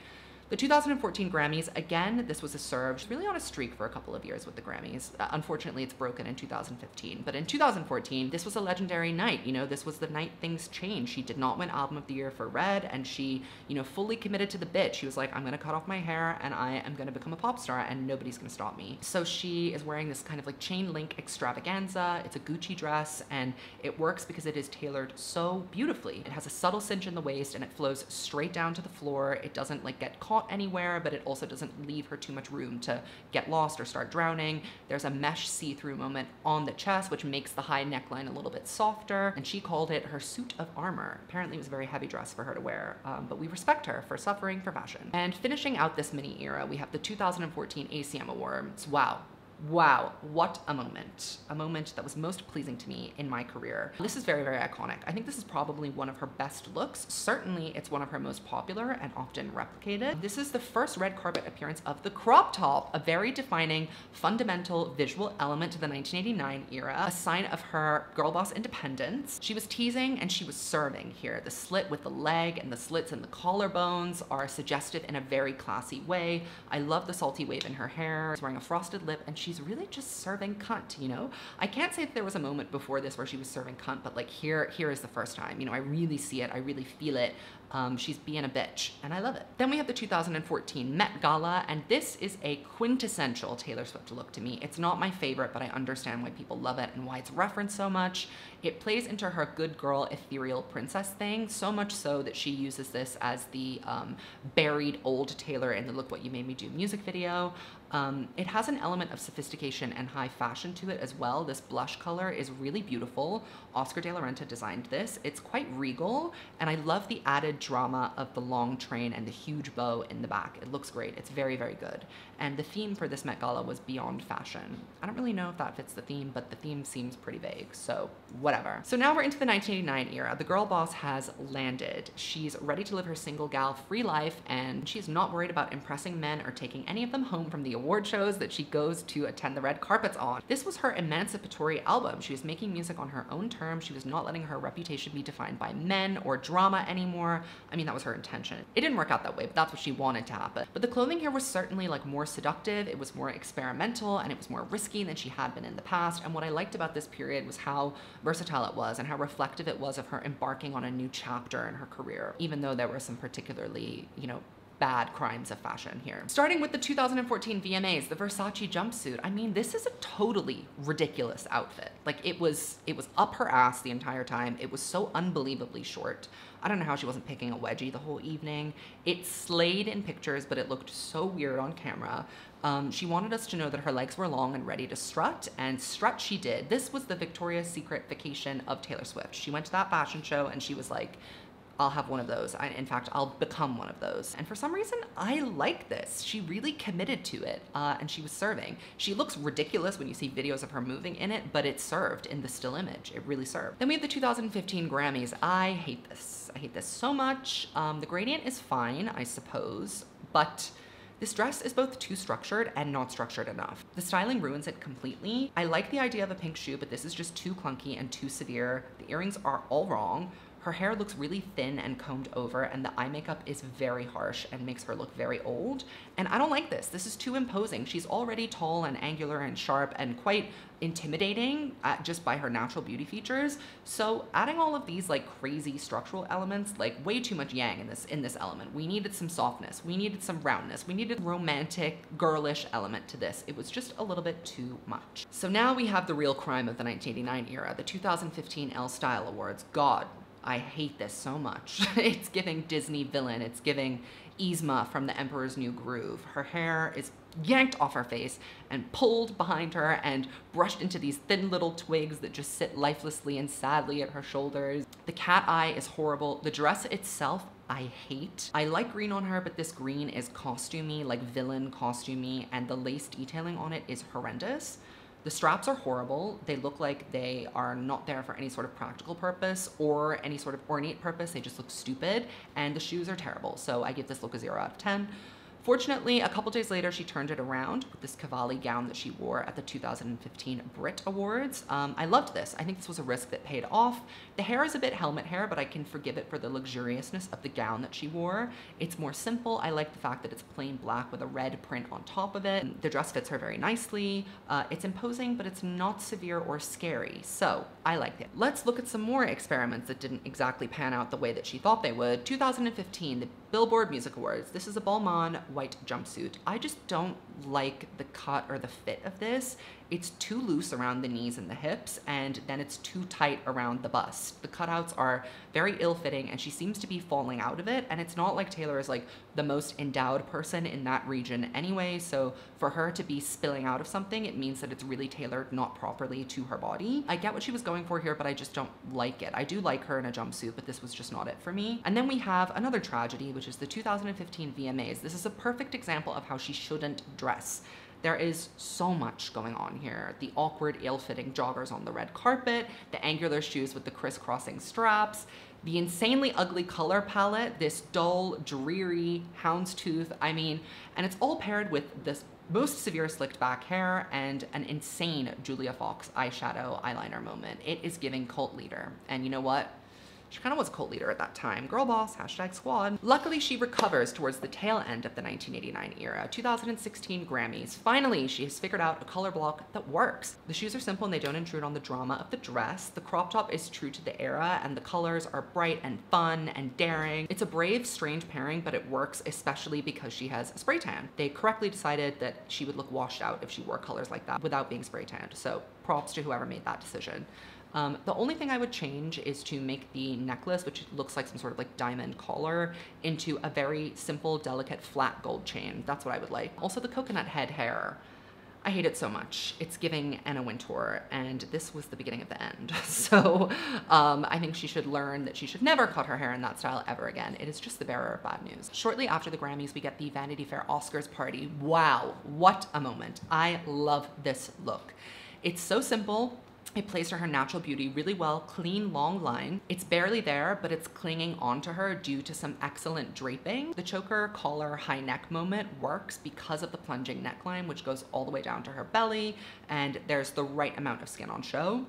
The 2014 Grammys, again, this was a surge, really on a streak for a couple of years with the Grammys. Uh, unfortunately, it's broken in 2015. But in 2014, this was a legendary night. You know, this was the night things changed. She did not win Album of the Year for Red, and she, you know, fully committed to the bit. She was like, I'm gonna cut off my hair and I am gonna become a pop star and nobody's gonna stop me. So she is wearing this kind of like chain link extravaganza. It's a Gucci dress and it works because it is tailored so beautifully. It has a subtle cinch in the waist and it flows straight down to the floor. It doesn't like get caught anywhere, but it also doesn't leave her too much room to get lost or start drowning. There's a mesh see-through moment on the chest, which makes the high neckline a little bit softer. And she called it her suit of armor. Apparently it was a very heavy dress for her to wear, um, but we respect her for suffering for fashion. And finishing out this mini era, we have the 2014 ACM Awards. Wow, Wow, what a moment. A moment that was most pleasing to me in my career. This is very, very iconic. I think this is probably one of her best looks. Certainly, it's one of her most popular and often replicated. This is the first red carpet appearance of the crop top, a very defining, fundamental visual element to the 1989 era, a sign of her girl boss independence. She was teasing and she was serving here. The slit with the leg and the slits in the collarbones are suggestive in a very classy way. I love the salty wave in her hair. She's wearing a frosted lip and she she's really just serving cunt, you know? I can't say that there was a moment before this where she was serving cunt, but like here, here is the first time. You know, I really see it, I really feel it. Um, she's being a bitch, and I love it. Then we have the 2014 Met Gala, and this is a quintessential Taylor Swift look to me. It's not my favorite, but I understand why people love it and why it's referenced so much. It plays into her good girl ethereal princess thing, so much so that she uses this as the um, buried old Taylor in the Look What You Made Me Do music video. Um, it has an element of sophistication and high fashion to it as well. This blush color is really beautiful. Oscar de la Renta designed this. It's quite regal, and I love the added drama of the long train and the huge bow in the back. It looks great. It's very, very good. And the theme for this Met Gala was beyond fashion. I don't really know if that fits the theme, but the theme seems pretty vague, so whatever. So now we're into the 1989 era. The girl boss has landed. She's ready to live her single gal free life, and she's not worried about impressing men or taking any of them home from the award shows that she goes to attend the red carpets on. This was her emancipatory album. She was making music on her own terms. She was not letting her reputation be defined by men or drama anymore. I mean, that was her intention. It didn't work out that way, but that's what she wanted to happen. But the clothing here was certainly like more seductive, it was more experimental, and it was more risky than she had been in the past. And what I liked about this period was how versatile it was and how reflective it was of her embarking on a new chapter in her career, even though there were some particularly, you know, bad crimes of fashion here. Starting with the 2014 VMAs, the Versace jumpsuit. I mean, this is a totally ridiculous outfit. Like it was, it was up her ass the entire time. It was so unbelievably short. I don't know how she wasn't picking a wedgie the whole evening. It slayed in pictures, but it looked so weird on camera. Um, she wanted us to know that her legs were long and ready to strut, and strut she did. This was the Victoria's Secret vacation of Taylor Swift. She went to that fashion show and she was like, I'll have one of those. I, in fact, I'll become one of those. And for some reason, I like this. She really committed to it, uh, and she was serving. She looks ridiculous when you see videos of her moving in it, but it served in the still image. It really served. Then we have the 2015 Grammys. I hate this. I hate this so much. Um, the gradient is fine, I suppose, but this dress is both too structured and not structured enough. The styling ruins it completely. I like the idea of a pink shoe, but this is just too clunky and too severe. The earrings are all wrong. Her hair looks really thin and combed over and the eye makeup is very harsh and makes her look very old. And I don't like this. This is too imposing. She's already tall and angular and sharp and quite intimidating uh, just by her natural beauty features. So adding all of these like crazy structural elements, like way too much yang in this in this element. We needed some softness. We needed some roundness. We needed romantic, girlish element to this. It was just a little bit too much. So now we have the real crime of the 1989 era, the 2015 Elle Style Awards. God, I hate this so much. it's giving Disney villain. It's giving Yzma from The Emperor's New Groove. Her hair is yanked off her face and pulled behind her and brushed into these thin little twigs that just sit lifelessly and sadly at her shoulders. The cat eye is horrible. The dress itself, I hate. I like green on her, but this green is costumey, like villain costumey, and the lace detailing on it is horrendous. The straps are horrible. They look like they are not there for any sort of practical purpose or any sort of ornate purpose. They just look stupid. And the shoes are terrible. So I give this look a zero out of 10. Fortunately, a couple days later, she turned it around with this Cavalli gown that she wore at the 2015 Brit Awards. Um, I loved this. I think this was a risk that paid off. The hair is a bit helmet hair, but I can forgive it for the luxuriousness of the gown that she wore. It's more simple. I like the fact that it's plain black with a red print on top of it. The dress fits her very nicely. Uh, it's imposing, but it's not severe or scary. So I liked it. Let's look at some more experiments that didn't exactly pan out the way that she thought they would. 2015, the Billboard Music Awards. This is a Balmain white jumpsuit. I just don't like the cut or the fit of this. It's too loose around the knees and the hips, and then it's too tight around the bust. The cutouts are very ill-fitting, and she seems to be falling out of it, and it's not like Taylor is like the most endowed person in that region anyway, so for her to be spilling out of something, it means that it's really tailored not properly to her body. I get what she was going for here, but I just don't like it. I do like her in a jumpsuit, but this was just not it for me. And then we have another tragedy, which is the 2015 VMAs. This is a perfect example of how she shouldn't dress. There is so much going on here. The awkward, ill-fitting joggers on the red carpet, the angular shoes with the crisscrossing straps, the insanely ugly color palette, this dull, dreary houndstooth, I mean, and it's all paired with this most severe slicked back hair and an insane Julia Fox eyeshadow eyeliner moment. It is giving cult leader. And you know what? She kind of was cult leader at that time. Girl boss, hashtag squad. Luckily, she recovers towards the tail end of the 1989 era. 2016 Grammys. Finally, she has figured out a color block that works. The shoes are simple and they don't intrude on the drama of the dress. The crop top is true to the era and the colors are bright and fun and daring. It's a brave, strange pairing, but it works especially because she has a spray tan. They correctly decided that she would look washed out if she wore colors like that without being spray tanned. So props to whoever made that decision. Um, the only thing I would change is to make the necklace, which looks like some sort of like diamond collar, into a very simple, delicate, flat gold chain. That's what I would like. Also the coconut head hair. I hate it so much. It's giving Anna Wintour, and this was the beginning of the end. So um, I think she should learn that she should never cut her hair in that style ever again. It is just the bearer of bad news. Shortly after the Grammys, we get the Vanity Fair Oscars party. Wow, what a moment. I love this look. It's so simple, it plays to her natural beauty really well, clean, long line. It's barely there, but it's clinging onto her due to some excellent draping. The choker, collar, high neck moment works because of the plunging neckline, which goes all the way down to her belly, and there's the right amount of skin on show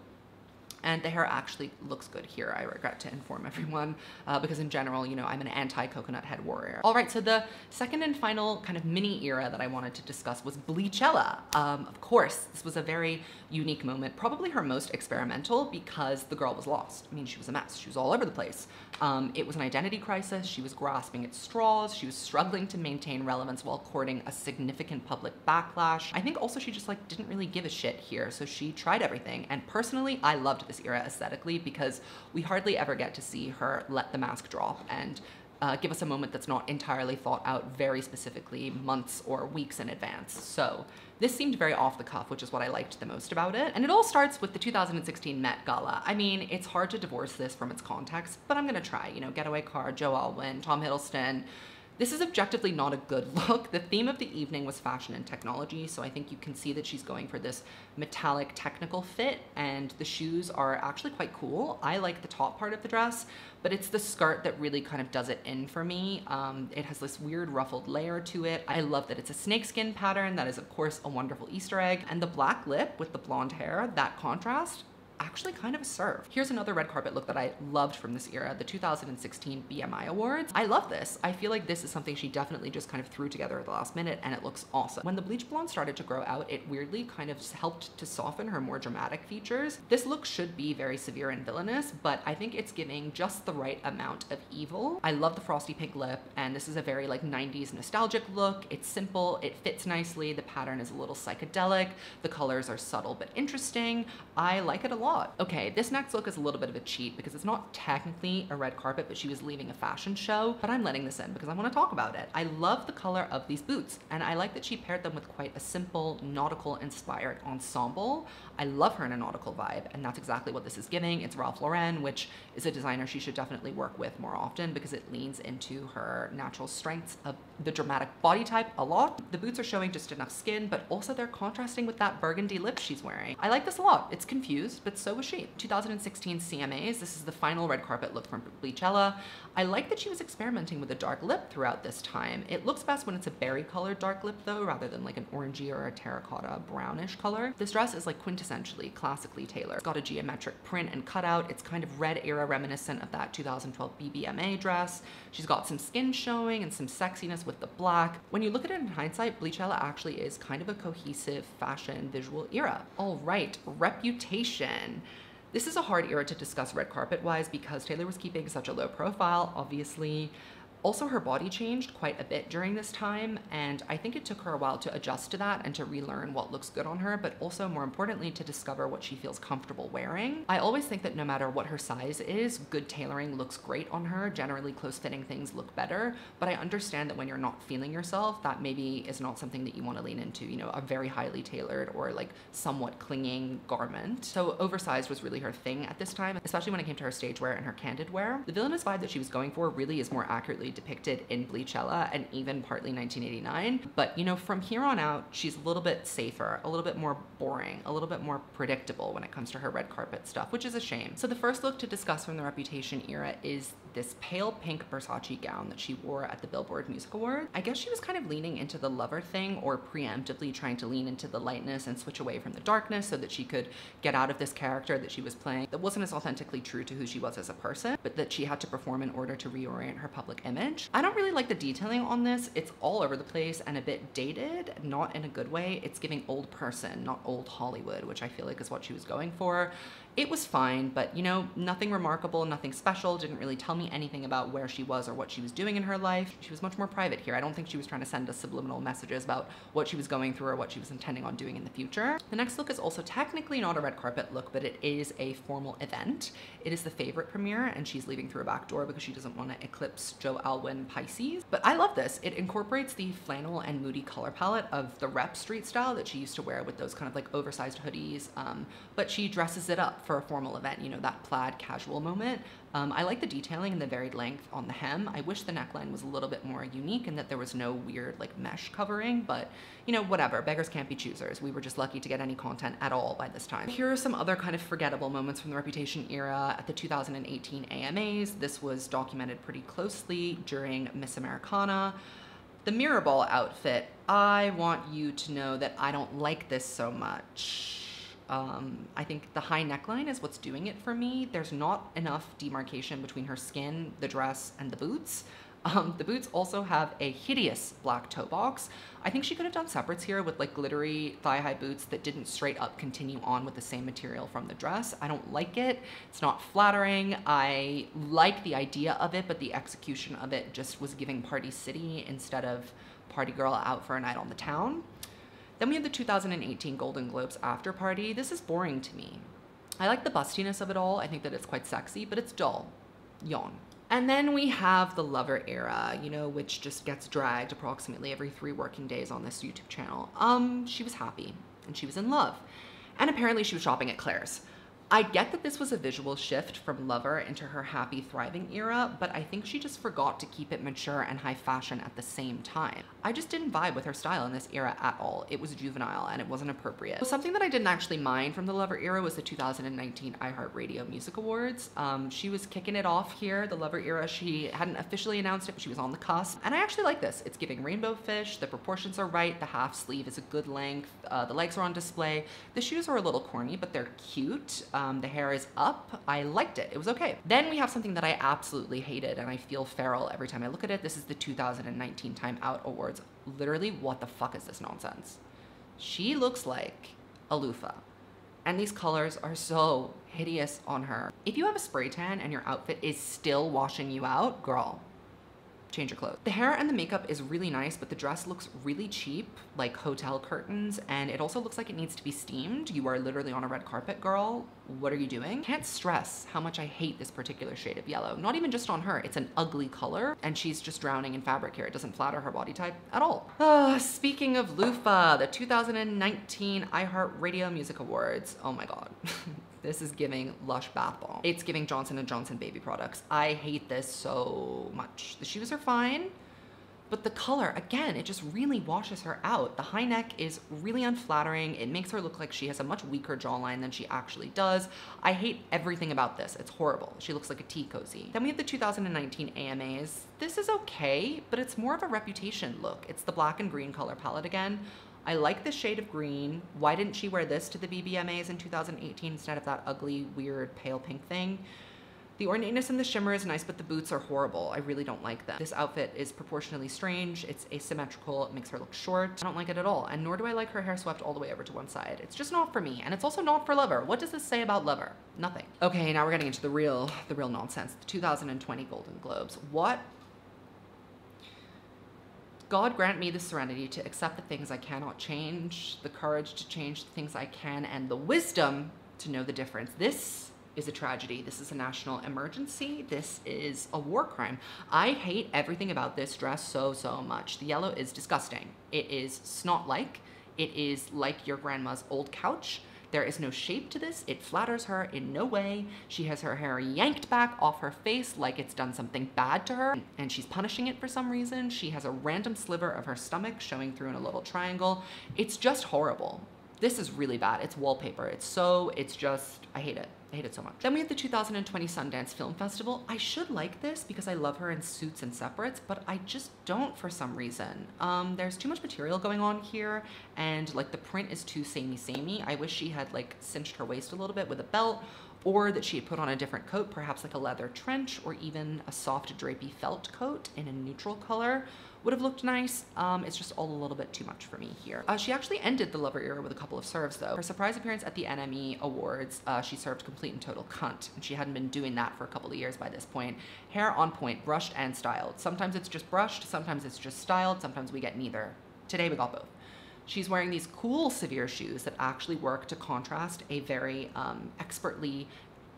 and the hair actually looks good here. I regret to inform everyone uh, because in general, you know, I'm an anti-coconut head warrior. All right, so the second and final kind of mini era that I wanted to discuss was Bleachella. Um, of course, this was a very unique moment, probably her most experimental because the girl was lost. I mean, she was a mess. She was all over the place. Um, it was an identity crisis. She was grasping at straws. She was struggling to maintain relevance while courting a significant public backlash. I think also she just like didn't really give a shit here. So she tried everything. And personally, I loved this era aesthetically because we hardly ever get to see her let the mask drop and uh, give us a moment that's not entirely thought out very specifically months or weeks in advance. So this seemed very off the cuff, which is what I liked the most about it. And it all starts with the 2016 Met Gala. I mean, it's hard to divorce this from its context, but I'm gonna try. You know, Getaway Car, Joe Alwyn, Tom Hiddleston, this is objectively not a good look. The theme of the evening was fashion and technology, so I think you can see that she's going for this metallic technical fit, and the shoes are actually quite cool. I like the top part of the dress, but it's the skirt that really kind of does it in for me. Um, it has this weird ruffled layer to it. I love that it's a snakeskin pattern. That is, of course, a wonderful Easter egg. And the black lip with the blonde hair, that contrast, actually kind of a serve. Here's another red carpet look that I loved from this era, the 2016 BMI Awards. I love this. I feel like this is something she definitely just kind of threw together at the last minute and it looks awesome. When the bleach blonde started to grow out, it weirdly kind of helped to soften her more dramatic features. This look should be very severe and villainous, but I think it's giving just the right amount of evil. I love the frosty pink lip and this is a very like 90s nostalgic look. It's simple, it fits nicely, the pattern is a little psychedelic, the colors are subtle but interesting. I like it a lot lot. Okay, this next look is a little bit of a cheat because it's not technically a red carpet, but she was leaving a fashion show, but I'm letting this in because I wanna talk about it. I love the color of these boots, and I like that she paired them with quite a simple nautical inspired ensemble. I love her in a nautical vibe, and that's exactly what this is giving. It's Ralph Lauren, which is a designer she should definitely work with more often because it leans into her natural strengths of the dramatic body type a lot. The boots are showing just enough skin, but also they're contrasting with that burgundy lip she's wearing. I like this a lot. It's confused, but so was she. 2016 CMAs, this is the final red carpet look from Bleachella. I like that she was experimenting with a dark lip throughout this time. It looks best when it's a berry colored dark lip though, rather than like an orangey or a terracotta brownish color. This dress is like quintessentially classically tailored. It's got a geometric print and cutout. It's kind of red era reminiscent of that 2012 BBMA dress. She's got some skin showing and some sexiness with the black. When you look at it in hindsight, Bleachella actually is kind of a cohesive fashion visual era. All right, reputation. This is a hard era to discuss red carpet wise because Taylor was keeping such a low profile, obviously. Also, her body changed quite a bit during this time, and I think it took her a while to adjust to that and to relearn what looks good on her, but also more importantly, to discover what she feels comfortable wearing. I always think that no matter what her size is, good tailoring looks great on her. Generally, close fitting things look better, but I understand that when you're not feeling yourself, that maybe is not something that you want to lean into, you know, a very highly tailored or like somewhat clinging garment. So, oversized was really her thing at this time, especially when it came to her stage wear and her candid wear. The villainous vibe that she was going for really is more accurately depicted in Bleachella and even partly 1989. But you know, from here on out, she's a little bit safer, a little bit more boring, a little bit more predictable when it comes to her red carpet stuff, which is a shame. So the first look to discuss from the Reputation era is this pale pink Versace gown that she wore at the Billboard Music Award. I guess she was kind of leaning into the lover thing or preemptively trying to lean into the lightness and switch away from the darkness so that she could get out of this character that she was playing that wasn't as authentically true to who she was as a person, but that she had to perform in order to reorient her public image. I don't really like the detailing on this. It's all over the place and a bit dated, not in a good way. It's giving old person, not old Hollywood, which I feel like is what she was going for. It was fine, but you know, nothing remarkable, nothing special, didn't really tell me anything about where she was or what she was doing in her life. She was much more private here. I don't think she was trying to send us subliminal messages about what she was going through or what she was intending on doing in the future. The next look is also technically not a red carpet look, but it is a formal event. It is the favorite premiere, and she's leaving through a back door because she doesn't want to eclipse Joe Alwyn Pisces. But I love this. It incorporates the flannel and moody color palette of the rep street style that she used to wear with those kind of like oversized hoodies, um, but she dresses it up for a formal event, you know, that plaid casual moment. Um, I like the detailing and the varied length on the hem. I wish the neckline was a little bit more unique and that there was no weird like mesh covering, but you know, whatever, beggars can't be choosers. We were just lucky to get any content at all by this time. Here are some other kind of forgettable moments from the Reputation era at the 2018 AMAs. This was documented pretty closely during Miss Americana. The mirror ball outfit, I want you to know that I don't like this so much. Um, I think the high neckline is what's doing it for me. There's not enough demarcation between her skin, the dress, and the boots. Um, the boots also have a hideous black toe box. I think she could have done separates here with like glittery thigh-high boots that didn't straight up continue on with the same material from the dress. I don't like it. It's not flattering. I like the idea of it, but the execution of it just was giving Party City instead of Party Girl out for a night on the town. Then we have the 2018 Golden Globes after party. This is boring to me. I like the bustiness of it all. I think that it's quite sexy, but it's dull. Yawn. And then we have the Lover era, you know, which just gets dragged approximately every three working days on this YouTube channel. Um, she was happy and she was in love. And apparently she was shopping at Claire's. I get that this was a visual shift from Lover into her happy, thriving era, but I think she just forgot to keep it mature and high fashion at the same time. I just didn't vibe with her style in this era at all. It was juvenile and it wasn't appropriate. Something that I didn't actually mind from the Lover era was the 2019 iHeartRadio Music Awards. Um, she was kicking it off here, the Lover era. She hadn't officially announced it, but she was on the cusp. And I actually like this. It's giving rainbow fish, the proportions are right, the half sleeve is a good length, uh, the legs are on display. The shoes are a little corny, but they're cute. Um, the hair is up. I liked it. It was okay. Then we have something that I absolutely hated and I feel feral every time I look at it. This is the 2019 Time Out Awards. Literally, what the fuck is this nonsense? She looks like a loofah. And these colors are so hideous on her. If you have a spray tan and your outfit is still washing you out, girl, change your clothes. The hair and the makeup is really nice, but the dress looks really cheap, like hotel curtains, and it also looks like it needs to be steamed. You are literally on a red carpet, girl. What are you doing? Can't stress how much I hate this particular shade of yellow. Not even just on her, it's an ugly color, and she's just drowning in fabric here. It doesn't flatter her body type at all. Speaking of loofah, the 2019 iHeartRadio Music Awards. Oh my God. This is giving Lush Bath Bomb. It's giving Johnson & Johnson baby products. I hate this so much. The shoes are fine. But the color, again, it just really washes her out. The high neck is really unflattering. It makes her look like she has a much weaker jawline than she actually does. I hate everything about this. It's horrible. She looks like a tea cozy. Then we have the 2019 AMAs. This is okay, but it's more of a reputation look. It's the black and green color palette again. I like the shade of green. Why didn't she wear this to the BBMAs in 2018 instead of that ugly, weird pale pink thing? The ornateness and the shimmer is nice, but the boots are horrible. I really don't like them. This outfit is proportionally strange. It's asymmetrical. It makes her look short. I don't like it at all. And nor do I like her hair swept all the way over to one side. It's just not for me. And it's also not for Lover. What does this say about Lover? Nothing. Okay, now we're getting into the real, the real nonsense. The 2020 Golden Globes. What God grant me the serenity to accept the things I cannot change, the courage to change the things I can, and the wisdom to know the difference. This is a tragedy. This is a national emergency. This is a war crime. I hate everything about this dress so, so much. The yellow is disgusting. It is snot-like. It is like your grandma's old couch. There is no shape to this. It flatters her in no way. She has her hair yanked back off her face like it's done something bad to her and she's punishing it for some reason. She has a random sliver of her stomach showing through in a little triangle. It's just horrible. This is really bad. It's wallpaper. It's so, it's just, I hate it. I hate it so much. Then we have the 2020 Sundance Film Festival. I should like this because I love her in suits and separates, but I just don't for some reason. Um, there's too much material going on here and like the print is too samey samey. I wish she had like cinched her waist a little bit with a belt or that she had put on a different coat, perhaps like a leather trench or even a soft drapey felt coat in a neutral color would have looked nice. Um, it's just all a little bit too much for me here. Uh, she actually ended the Lover era with a couple of serves though. Her surprise appearance at the NME Awards, uh, she served complete and total cunt, and she hadn't been doing that for a couple of years by this point. Hair on point, brushed and styled. Sometimes it's just brushed, sometimes it's just styled, sometimes we get neither. Today we got both. She's wearing these cool severe shoes that actually work to contrast a very um, expertly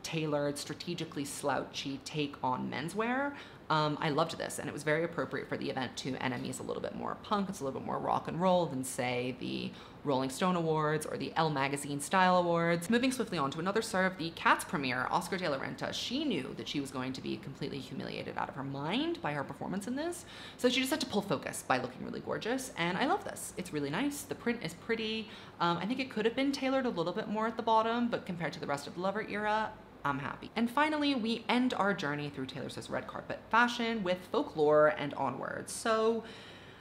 tailored, strategically slouchy take on menswear. Um, I loved this and it was very appropriate for the event too. NME is a little bit more punk, it's a little bit more rock and roll than say the Rolling Stone Awards or the Elle Magazine Style Awards. Moving swiftly on to another serve, the Cats premiere, Oscar de la Renta, she knew that she was going to be completely humiliated out of her mind by her performance in this. So she just had to pull focus by looking really gorgeous. And I love this. It's really nice. The print is pretty. Um, I think it could have been tailored a little bit more at the bottom, but compared to the rest of the Lover era, I'm happy. And finally, we end our journey through Taylor Swift's red carpet fashion with folklore and onwards. So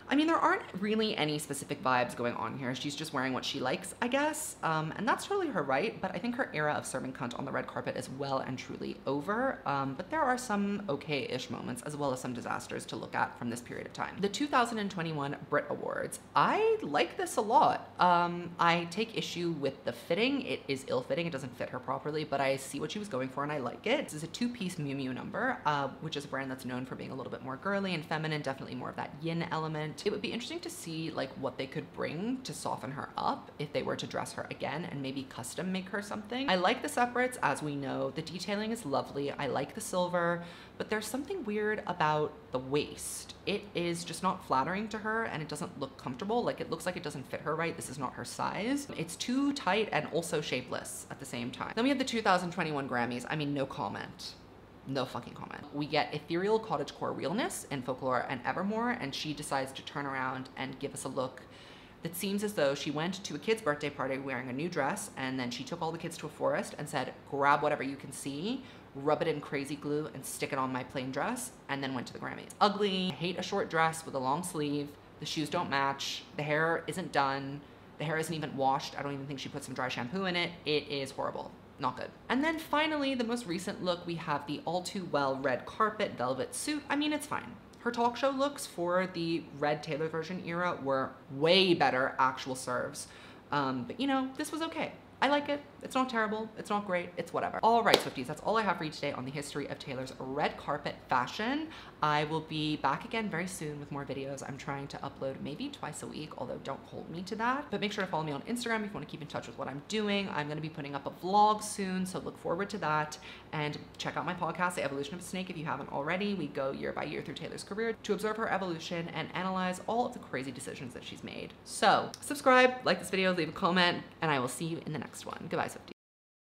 I mean, there aren't really any specific vibes going on here. She's just wearing what she likes, I guess. Um, and that's totally her right, but I think her era of serving cunt on the red carpet is well and truly over. Um, but there are some okay-ish moments as well as some disasters to look at from this period of time. The 2021 Brit Awards. I like this a lot. Um, I take issue with the fitting. It is ill-fitting. It doesn't fit her properly, but I see what she was going for and I like it. This is a two-piece Miu Miu number, uh, which is a brand that's known for being a little bit more girly and feminine, definitely more of that yin element. It would be interesting to see like what they could bring to soften her up if they were to dress her again and maybe custom make her something. I like the separates, as we know. The detailing is lovely. I like the silver, but there's something weird about the waist. It is just not flattering to her and it doesn't look comfortable. Like it looks like it doesn't fit her right. This is not her size. It's too tight and also shapeless at the same time. Then we have the 2021 Grammys. I mean, no comment no fucking comment. We get ethereal cottagecore realness in Folklore and Evermore, and she decides to turn around and give us a look that seems as though she went to a kid's birthday party wearing a new dress, and then she took all the kids to a forest and said, grab whatever you can see, rub it in crazy glue, and stick it on my plain dress, and then went to the Grammys. Ugly, I hate a short dress with a long sleeve, the shoes don't match, the hair isn't done, the hair isn't even washed, I don't even think she put some dry shampoo in it, it is horrible not good. And then finally, the most recent look, we have the all too well red carpet velvet suit. I mean, it's fine. Her talk show looks for the red Taylor version era were way better actual serves. Um, but you know, this was okay. I like it. It's not terrible. It's not great. It's whatever. All right, Swifties, that's all I have for you today on the history of Taylor's red carpet fashion. I will be back again very soon with more videos. I'm trying to upload maybe twice a week, although don't hold me to that. But make sure to follow me on Instagram if you want to keep in touch with what I'm doing. I'm going to be putting up a vlog soon, so look forward to that. And check out my podcast, The Evolution of a Snake, if you haven't already. We go year by year through Taylor's career to observe her evolution and analyze all of the crazy decisions that she's made. So subscribe, like this video, leave a comment, and I will see you in the next one. Goodbye.